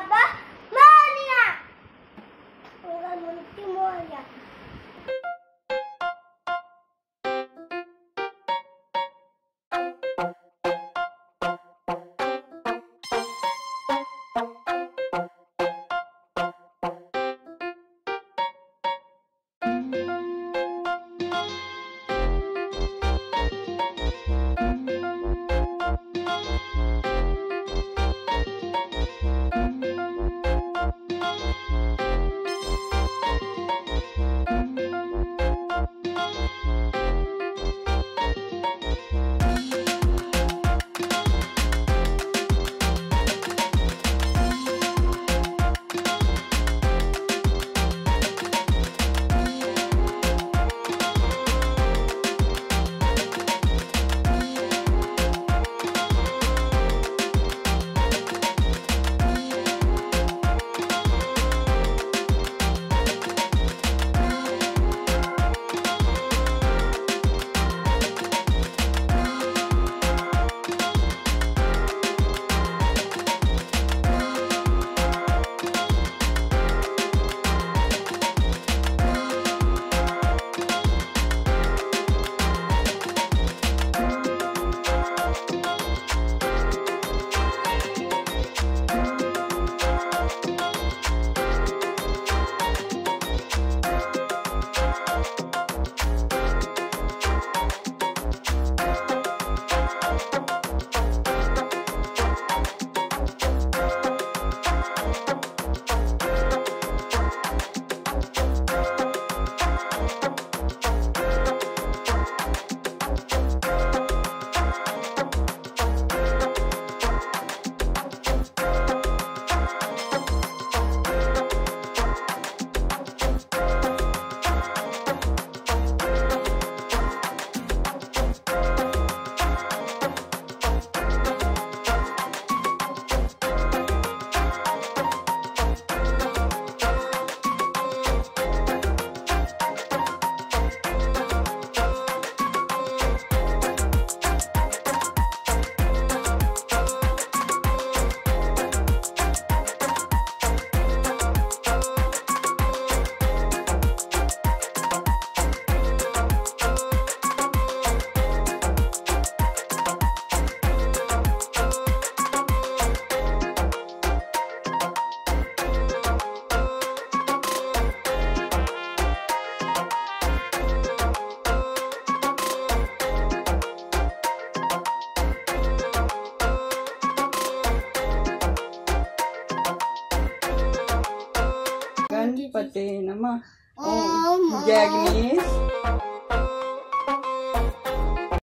Baba Munti Monia. Fatina'ma, o oh, Jagnes.